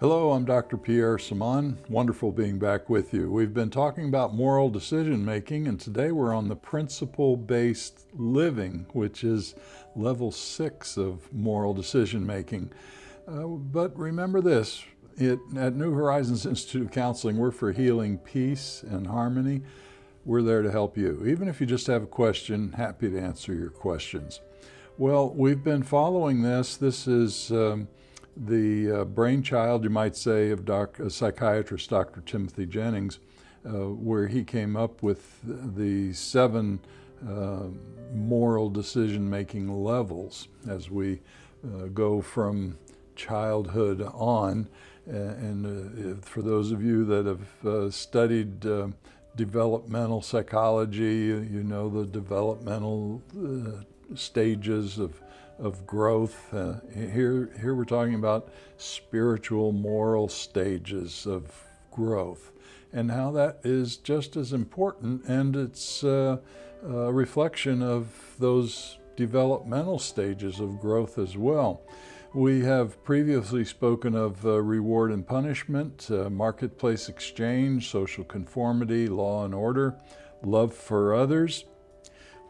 Hello, I'm Dr. Pierre Samaan. Wonderful being back with you. We've been talking about moral decision making, and today we're on the principle based living, which is level six of moral decision making. Uh, but remember this it, at New Horizons Institute of Counseling, we're for healing peace and harmony. We're there to help you. Even if you just have a question, happy to answer your questions. Well, we've been following this. This is. Um, the uh, brainchild, you might say, of doc, psychiatrist Dr. Timothy Jennings, uh, where he came up with the seven uh, moral decision making levels as we uh, go from childhood on. And uh, for those of you that have uh, studied developmental psychology, you know the developmental stages of of growth. Uh, here, here we're talking about spiritual, moral stages of growth and how that is just as important and it's uh, a reflection of those developmental stages of growth as well. We have previously spoken of uh, reward and punishment, uh, marketplace exchange, social conformity, law and order, love for others.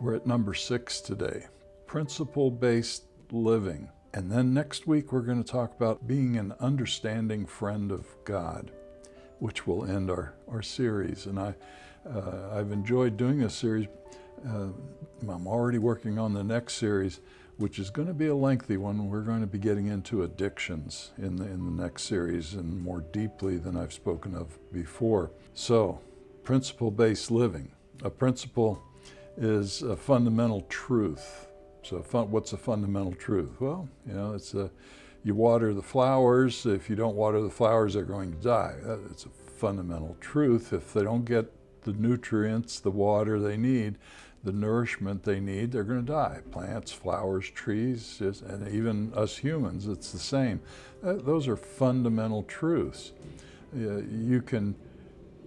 We're at number six today principle based living. And then next week, we're going to talk about being an understanding friend of God, which will end our, our series. And I, uh, I've enjoyed doing this series. Uh, I'm already working on the next series, which is going to be a lengthy one. We're going to be getting into addictions in the, in the next series and more deeply than I've spoken of before. So, principle based living. A principle is a fundamental truth so fun, what's a fundamental truth? Well, you know, it's a, you water the flowers. If you don't water the flowers, they're going to die. Uh, it's a fundamental truth. If they don't get the nutrients, the water they need, the nourishment they need, they're going to die. Plants, flowers, trees, and even us humans, it's the same. Uh, those are fundamental truths. Uh, you can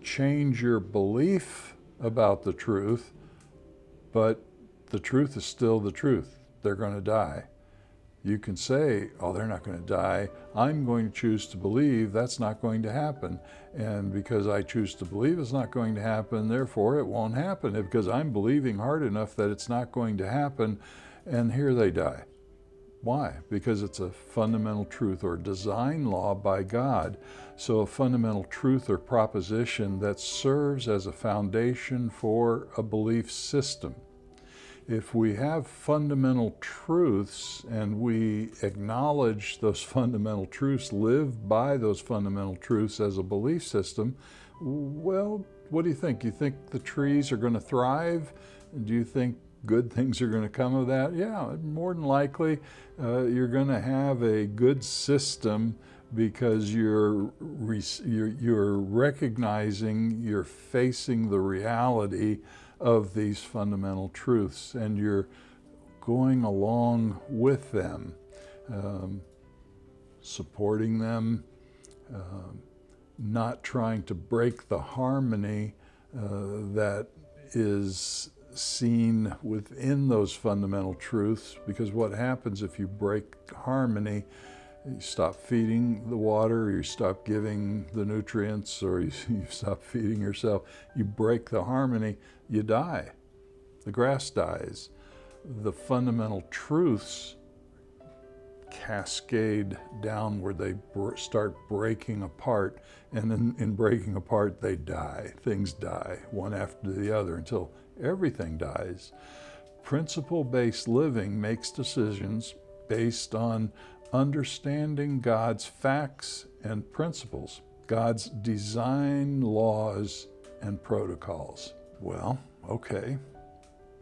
change your belief about the truth, but the truth is still the truth. They're going to die. You can say, oh, they're not going to die. I'm going to choose to believe that's not going to happen. And because I choose to believe it's not going to happen, therefore it won't happen. Because I'm believing hard enough that it's not going to happen, and here they die. Why? Because it's a fundamental truth or design law by God. So, a fundamental truth or proposition that serves as a foundation for a belief system if we have fundamental truths and we acknowledge those fundamental truths, live by those fundamental truths as a belief system, well, what do you think? You think the trees are going to thrive? Do you think good things are going to come of that? Yeah, more than likely, uh, you're going to have a good system because you're, you're, you're recognizing, you're facing the reality of these fundamental truths and you're going along with them, um, supporting them, uh, not trying to break the harmony uh, that is seen within those fundamental truths because what happens if you break harmony you stop feeding the water, you stop giving the nutrients, or you, you, stop feeding yourself, you break the harmony, you die. The grass dies. The fundamental truths cascade downward. They br- start breaking apart, and in, in breaking apart, they die. Things die one after the other until everything dies. Principle based living makes decisions based on understanding God's facts and principles, God's design laws and protocols. Well, okay,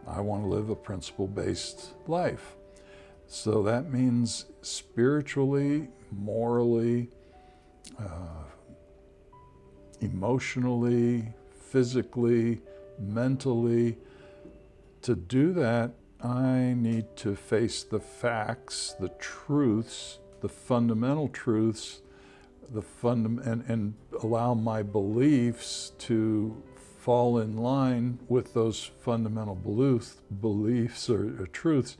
I want to live a principle based life. So that means spiritually, morally, uh, emotionally, physically, mentally. To do that, I need to face the facts, the truths, the fundamental truths, the funda- and, and allow my beliefs to fall in line with those fundamental beliefs, beliefs or, or truths.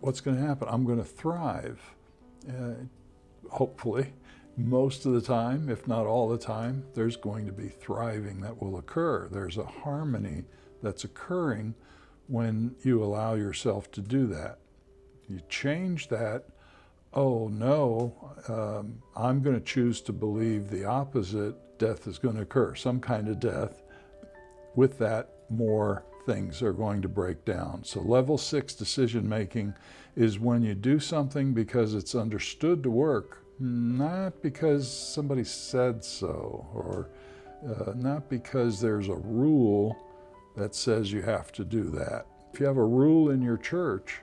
What's going to happen? I'm going to thrive, uh, hopefully. most of the time, if not all the time, there's going to be thriving that will occur. There's a harmony that's occurring when you allow yourself to do that. You change that, oh no, um, I'm going to choose to believe the opposite, death is going to occur, some kind of death. With that, more things are going to break down. So, level six decision making is when you do something because it's understood to work, not because somebody said so, or uh, not because there's a rule that says you have to do that. If you have a rule in your church,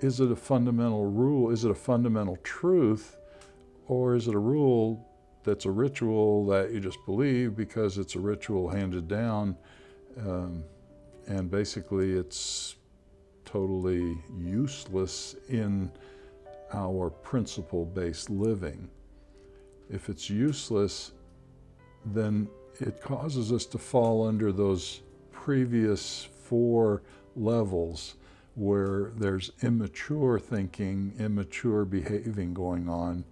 is it a fundamental rule? Is it a fundamental truth? Or is it a rule that's a ritual that you just believe because it's a ritual handed down? Um, and basically, it's totally useless in our principle based living. If it's useless, then it causes us to fall under those previous four levels where there's immature thinking, immature behaving going on,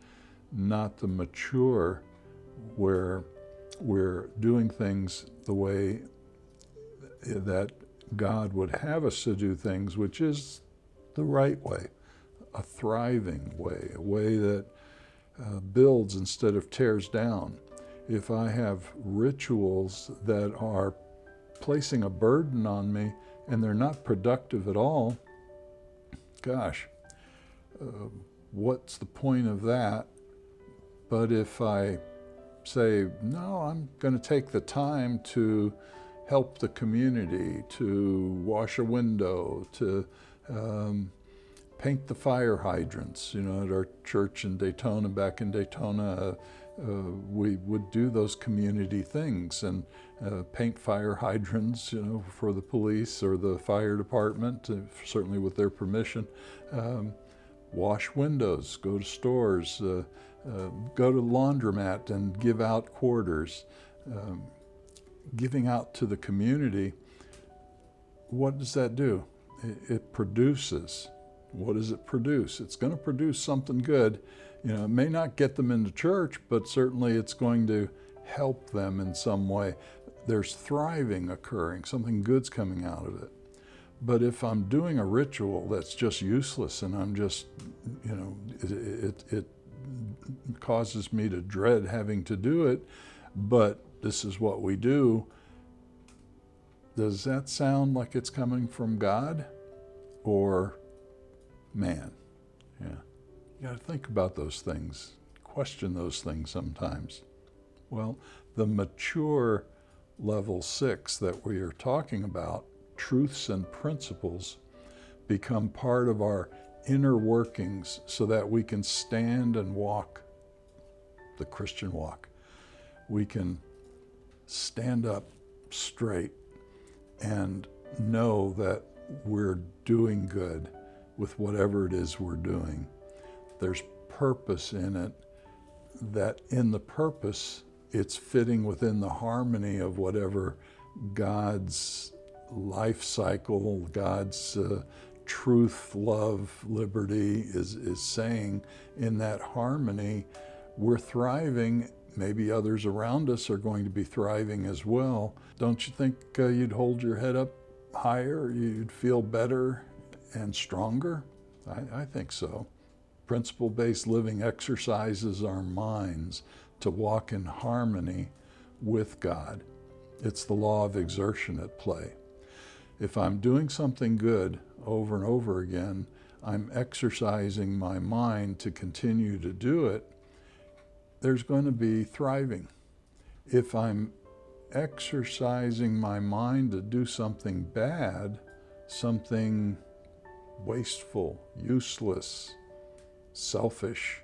not the mature where we're doing things the way that God would have us to do things, which is the right way, a thriving way, a way that uh, builds instead of tears down. If I have rituals that are placing a burden on me, and they're not productive at all, gosh, uh, what's the point of that? But if I say, no, I'm going to take the time to help the community, to wash a window, to um, paint the fire hydrants. You know, at our church in Daytona, back in Daytona, uh, we would do those community things and uh, paint fire hydrants, you know, for the police or the fire department, uh, certainly with their permission. Um, wash windows, go to stores, uh, uh, go to laundromat and give out quarters. Um, giving out to the community, what does that do? It, it produces. What does it produce? It's going to produce something good you know, it may not get them into church, but certainly it's going to help them in some way. There's thriving occurring, something good's coming out of it. But if I'm doing a ritual that's just useless and I'm just, you know, it, it, it causes me to dread having to do it, but this is what we do, does that sound like it's coming from God or man? You got to think about those things, question those things sometimes. Well, the mature level six that we are talking about, truths and principles, become part of our inner workings so that we can stand and walk the Christian walk. We can stand up straight and know that we're doing good with whatever it is we're doing there's purpose in it, that in the purpose, it's fitting within the harmony of whatever God's life cycle, God's uh, truth, love, liberty is, is saying. In that harmony, we're thriving. Maybe others around us are going to be thriving as well. Don't you think uh, you'd hold your head up higher? You'd feel better and stronger? I, I think so. Principle based living exercises our minds to walk in harmony with God. It's the law of exertion at play. If I'm doing something good over and over again, I'm exercising my mind to continue to do it, there's going to be thriving. If I'm exercising my mind to do something bad, something wasteful, useless, selfish.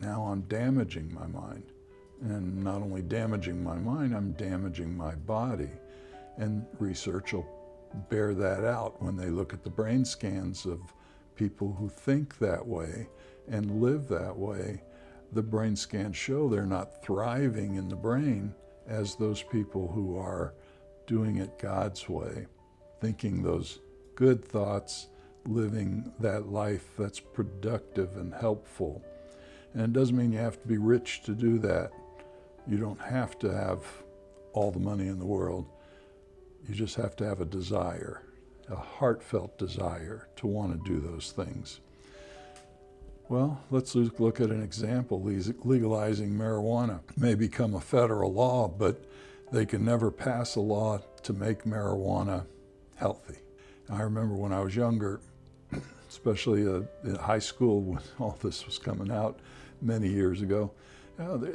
Now I'm damaging my mind. And not only damaging my mind, I'm damaging my body. And research will bear that out when they look at the brain scans of people who think that way and live that way. The brain scans show they're not thriving in the brain as those people who are doing it God's way, thinking those good thoughts living that life that's productive and helpful. And it doesn't mean you have to be rich to do that. You don't have to have all the money in the world. You just have to have a desire, a heartfelt desire to want to do those things. Well, let's look at an example. Legalizing marijuana may become a federal law, but they can never pass a law to make marijuana healthy. I remember when I was younger, especially uh, in high school when all this was coming out many years ago, they,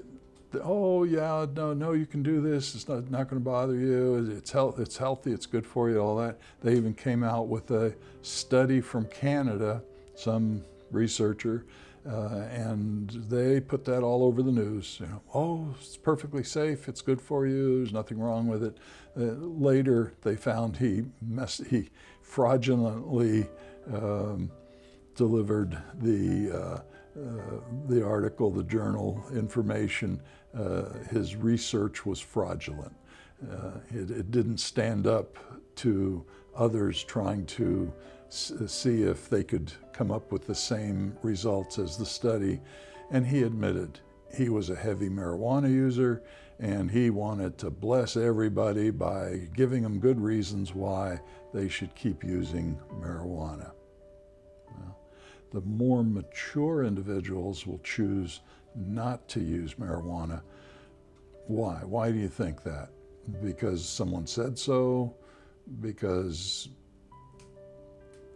they, oh yeah, no, no, you can do this. It's not, not going to bother you. It's health, it's healthy. It's good for you. All that. They even came out with a study from Canada. Some researcher, uh, and they put that all over the news. You know, oh, it's perfectly safe. It's good for you. There's nothing wrong with it. Uh, later, they found he mess- he fraudulently um, delivered the uh, uh the article, the journal information. Uh, his research was fraudulent. It, it didn't stand up to others trying to see if they could come up with the same results as the study. And he admitted he was a heavy marijuana user and he wanted to bless everybody by giving them good reasons why they should keep using marijuana. Well, the more mature individuals will choose not to use marijuana. Why? Why do you think that? Because someone said so? Because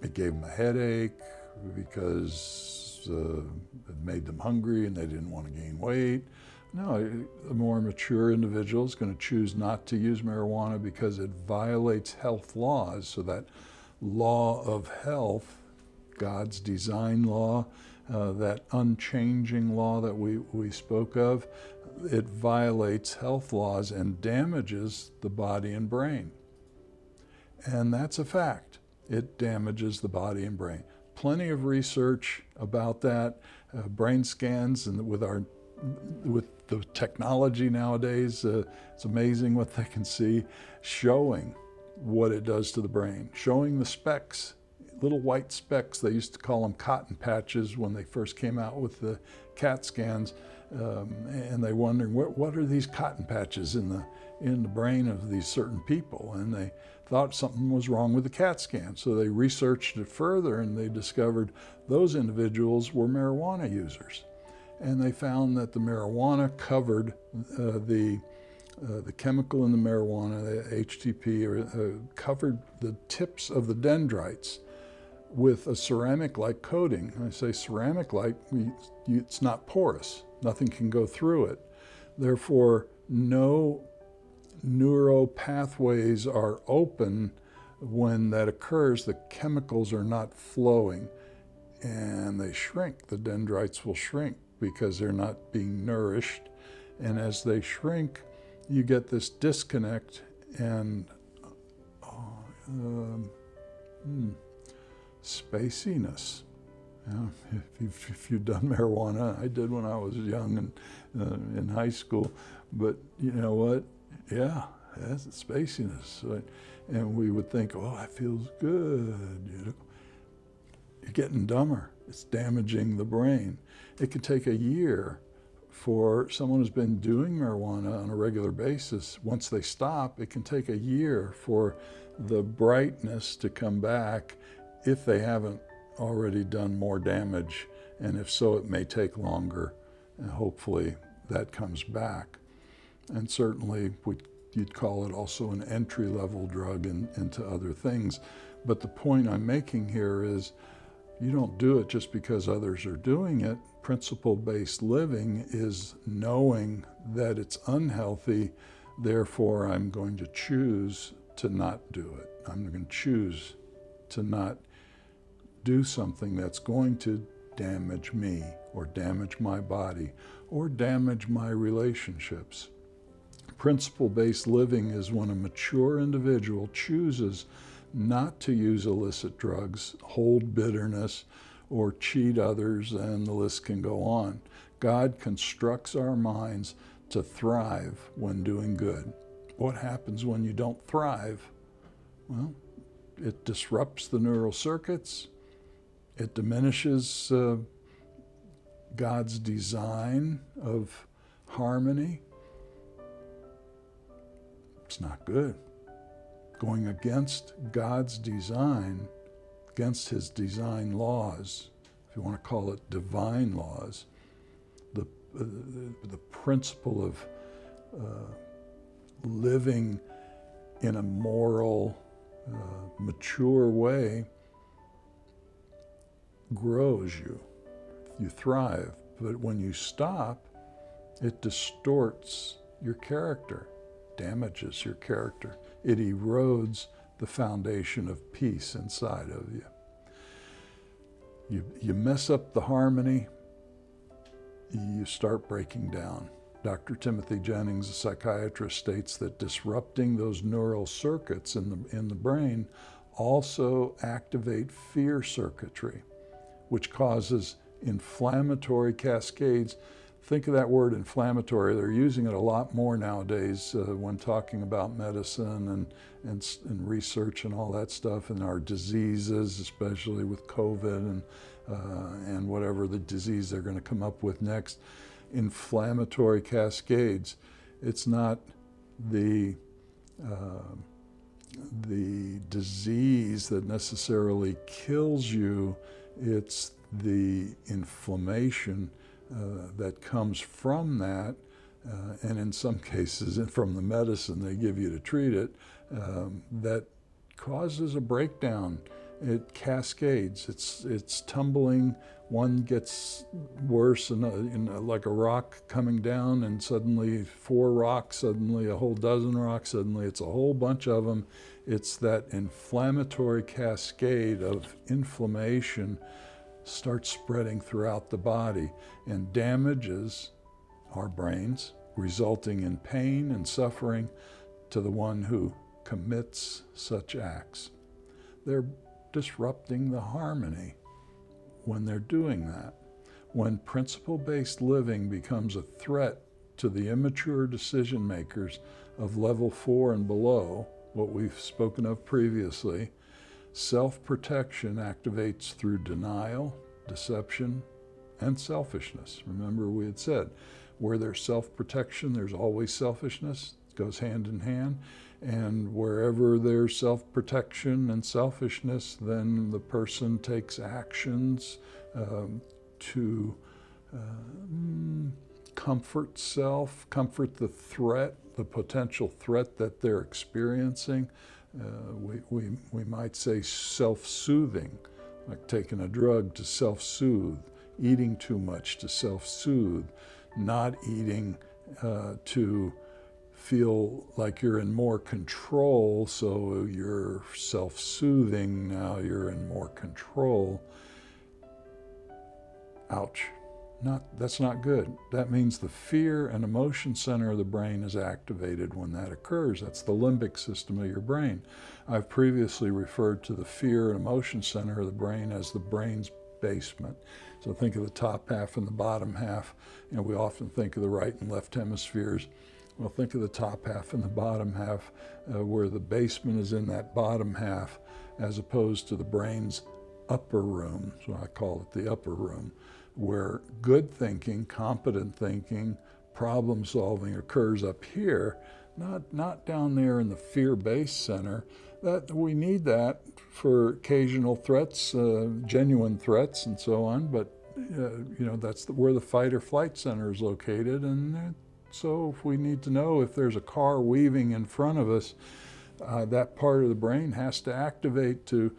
it gave them a headache because uh, it made them hungry and they didn't want to gain weight. No, a more mature individual is going to choose not to use marijuana because it violates health laws. So that law of health, God's design law, uh, that unchanging law that we, we spoke of, it violates health laws and damages the body and brain. And that's a fact it damages the body and brain. Plenty of research about that, uh, brain scans, and with our with the technology nowadays, uh, it's amazing what they can see, showing what it does to the brain, showing the specks, little white specks. They used to call them cotton patches when they first came out with the CAT scans, um, and they wondering what, what are these cotton patches in the in the brain of these certain people, and they thought something was wrong with the CAT scan. So they researched it further and they discovered those individuals were marijuana users. And they found that the marijuana covered uh, the, uh, the chemical in the marijuana, the HTP, uh, covered the tips of the dendrites with a ceramic like coating. I say ceramic like, it's not porous, nothing can go through it. Therefore, no neural pathways are open when that occurs, the chemicals are not flowing and they shrink. The dendrites will shrink because they're not being nourished. And as they shrink, you get this disconnect and oh, um, hmm, spaciness. If, you've, if, you've, done marijuana, I did when I was young and uh, in high school. But you know what? yeah, that's spaciness. And we would think, oh, that feels good. You know? You're getting dumber. It's damaging the brain. It could take a year for someone who's been doing marijuana on a regular basis. Once they stop, it can take a year for the brightness to come back if they haven't already done more damage. And if so, it may take longer. And hopefully that comes back and certainly you'd call it also an entry level drug in, into other things. But the point I'm making here is you don't do it just because others are doing it. Principle based living is knowing that it's unhealthy, therefore, I'm going to choose to not do it. I'm going to choose to not do something that's going to damage me or damage my body or damage my relationships. Principle based living is when a mature individual chooses not to use illicit drugs, hold bitterness, or cheat others, and the list can go on. God constructs our minds to thrive when doing good. What happens when you don't thrive? Well, it disrupts the neural circuits, it diminishes uh, God's design of harmony, it's not good. Going against God's design, against his design laws, if you want to call it divine laws, the, uh, the, principle of uh, living in a moral, uh, mature way grows you. You thrive. But when you stop, it distorts your character, damages your character. It erodes the foundation of peace inside of you. You, you mess up the harmony, you start breaking down. Dr. Timothy Jennings, a psychiatrist, states that disrupting those neural circuits in the, in the brain also activate fear circuitry, which causes inflammatory cascades. Think of that word inflammatory. They're using it a lot more nowadays uh, when talking about medicine and, and, and, research and all that stuff and our diseases, especially with COVID and, uh, and whatever the disease they're going to come up with next. Inflammatory cascades. It's not the uh, the disease that necessarily kills you, it's the inflammation that comes from that. Uh, and in some cases, from the medicine they give you to treat it, um, that causes a breakdown. It cascades. It's it's tumbling. One gets worse, and, uh, like a rock coming down, and suddenly four rocks, suddenly a whole dozen rocks, suddenly it's a whole bunch of them. It's that inflammatory cascade of inflammation starts spreading throughout the body and damages our brains, resulting in pain and suffering to the one who commits such acts. They're disrupting the harmony when they're doing that. When principle based living becomes a threat to the immature decision makers of level four and below, what we've spoken of previously, Self protection activates through denial, deception, and selfishness. Remember, we had said where there's self protection, there's always selfishness. It goes hand in hand. And wherever there's self protection and selfishness, then the person takes actions um, to uh, comfort self, comfort the threat, the potential threat that they're experiencing. Uh, we, we, we might say self soothing, like taking a drug to self soothe, eating too much to self soothe, not eating uh, to feel like you're in more control, so you're self soothing, now you're in more control. Ouch. Not, that's not good. That means the fear and emotion center of the brain is activated when that occurs. That's the limbic system of your brain. I've previously referred to the fear and emotion center of the brain as the brain's basement. So think of the top half and the bottom half. You know, we often think of the right and left hemispheres. Well, think of the top half and the bottom half, uh, where the basement is in that bottom half, as opposed to the brain's upper room. So I call it the upper room where good thinking, competent thinking, problem solving occurs up here, not, not down there in the fear based center. That we need that for occasional threats, uh, genuine threats, and so on. But uh, you know that's the, where the fight or flight center is located, and so if we need to know if there's a car weaving in front of us, uh, that part of the brain has to activate to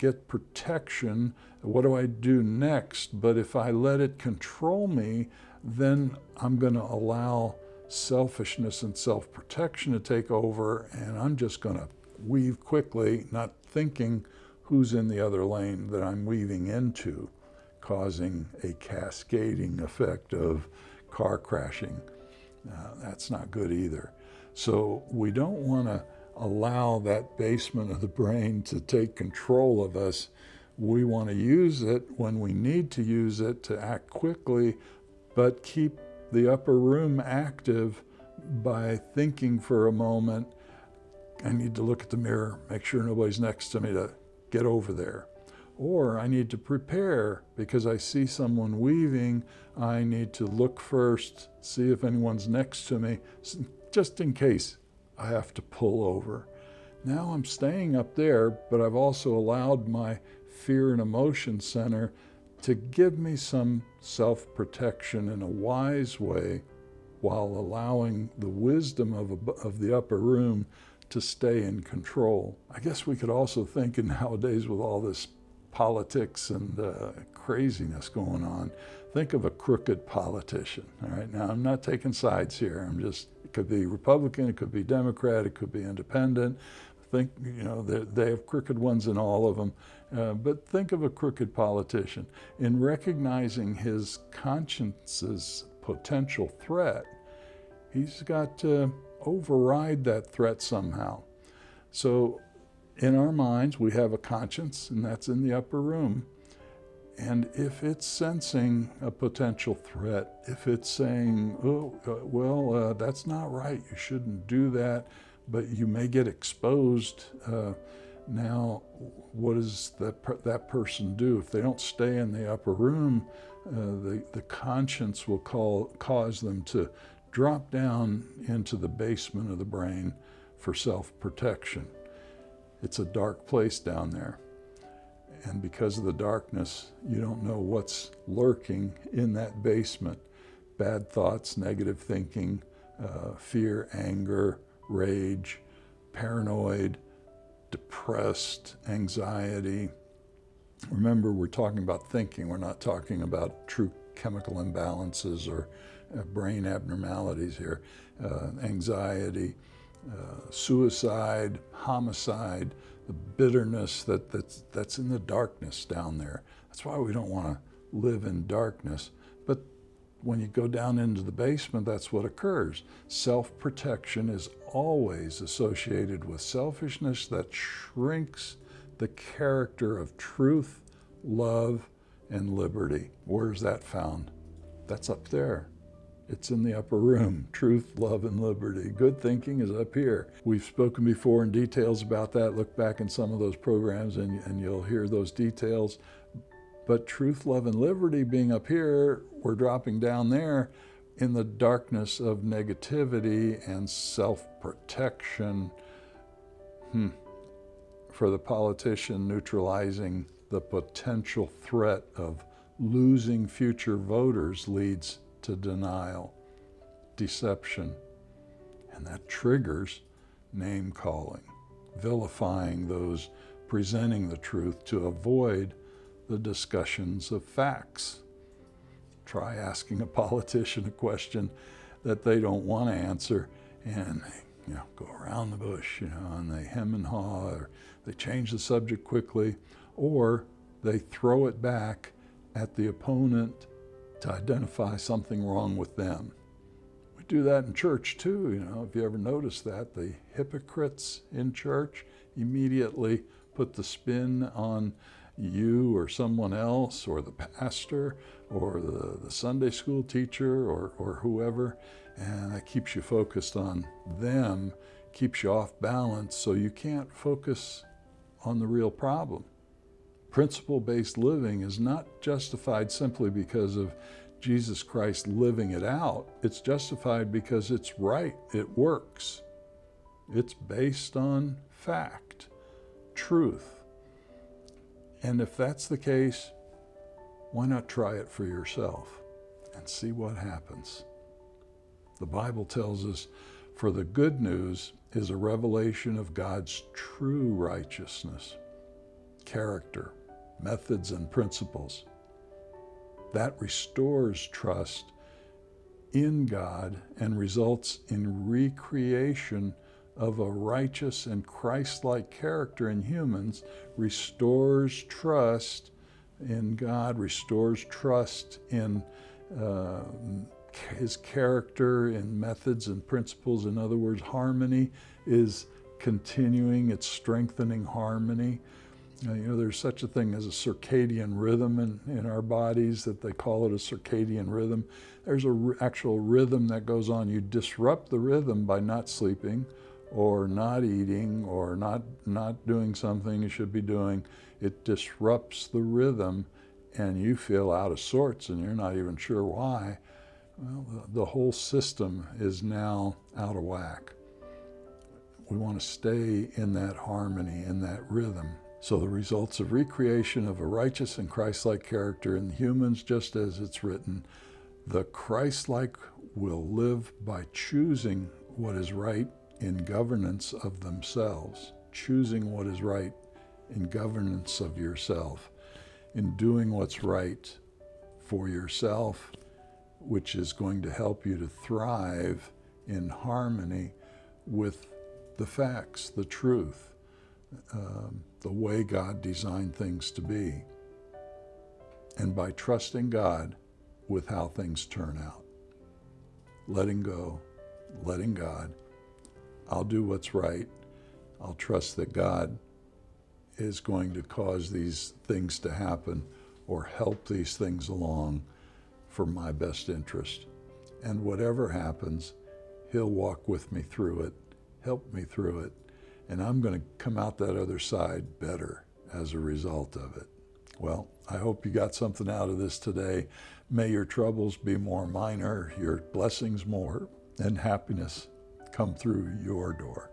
get protection. What do I do next? But if I let it control me, then I'm going to allow selfishness and self protection to take over, and I'm just going to weave quickly, not thinking who's in the other lane that I'm weaving into, causing a cascading effect of car crashing. Uh, that's not good either. So we don't want to allow that basement of the brain to take control of us. We want to use it when we need to use it to act quickly, but keep the upper room active by thinking for a moment. I need to look at the mirror, make sure nobody's next to me to get over there. Or I need to prepare because I see someone weaving. I need to look first, see if anyone's next to me, just in case I have to pull over. Now I'm staying up there, but I've also allowed my fear and emotion center to give me some self protection in a wise way while allowing the wisdom of, a, of the upper room to stay in control. I guess we could also think in nowadays with all this politics and uh, craziness going on, think of a crooked politician. All right, now I'm not taking sides here. I'm just, it could be Republican, it could be Democrat, it could be independent. Think, you know, they have crooked ones in all of them. Uh, but think of a crooked politician. In recognizing his conscience's potential threat, he's got to override that threat somehow. So, in our minds, we have a conscience, and that's in the upper room. And if it's sensing a potential threat, if it's saying, oh, uh, well, uh, that's not right, you shouldn't do that, but you may get exposed. Uh, now, what does that, per- that person do? If they don't stay in the upper room, uh, the, the conscience will call, cause them to drop down into the basement of the brain for self protection. It's a dark place down there. And because of the darkness, you don't know what's lurking in that basement. Bad thoughts, negative thinking, uh, fear, anger, rage, paranoid, depressed, anxiety. Remember, we're talking about thinking, we're not talking about true chemical imbalances or uh, brain abnormalities here, uh, anxiety, uh, suicide, homicide, the bitterness that, that's, that's in the darkness down there. That's why we don't want to live in darkness. But when you go down into the basement, that's what occurs. Self protection is always associated with selfishness that shrinks the character of truth, love, and liberty. Where's that found? That's up there. It's in the upper room. Truth, love, and liberty. Good thinking is up here. We've spoken before in details about that. Look back in some of those programs and, and you'll hear those details. But truth, love, and liberty being up here, we're dropping down there in the darkness of negativity and self protection. Hmm. For the politician, neutralizing the potential threat of losing future voters leads to denial, deception, and that triggers name calling, vilifying those presenting the truth to avoid the discussions of facts. Try asking a politician a question that they don't want to answer, and they you know, go around the bush, you know, and they hem and haw, or they change the subject quickly, or they throw it back at the opponent to identify something wrong with them. We do that in church too, you know. If you ever noticed that, the hypocrites in church immediately put the spin on you or someone else or the pastor or the, the Sunday school teacher or, or whoever, and that keeps you focused on them, keeps you off balance, so you can't focus on the real problem principle based living is not justified simply because of Jesus Christ living it out. It's justified because it's right, it works. It's based on fact, truth. And if that's the case, why not try it for yourself and see what happens? The Bible tells us, for the good news is a revelation of God's true righteousness, character, methods, and principles. That restores trust in God and results in recreation of a righteous and Christ like character in humans, restores trust in God, restores trust in uh, his character, in methods and principles. In other words, harmony is continuing, it's strengthening harmony. You know, there's such a thing as a circadian rhythm in, in our bodies that they call it a circadian rhythm. There's an actual rhythm that goes on. You disrupt the rhythm by not sleeping or not eating or not not doing something you should be doing it disrupts the rhythm and you feel out of sorts and you're not even sure why well the whole system is now out of whack we want to stay in that harmony in that rhythm so the results of recreation of a righteous and christ-like character in humans just as it's written the christ-like will live by choosing what is right in governance of themselves, choosing what is right in governance of yourself, in doing what's right for yourself, which is going to help you to thrive in harmony with the facts, the truth, um, the way God designed things to be, and by trusting God with how things turn out. Letting go, letting God, I'll do what's right. I'll trust that God is going to cause these things to happen or help these things along for my best interest. And whatever happens, He'll walk with me through it, help me through it, and I'm going to come out that other side better as a result of it. Well, I hope you got something out of this today. May your troubles be more minor, your blessings more, and happiness come through your door.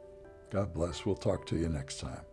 God bless. We'll talk to you next time.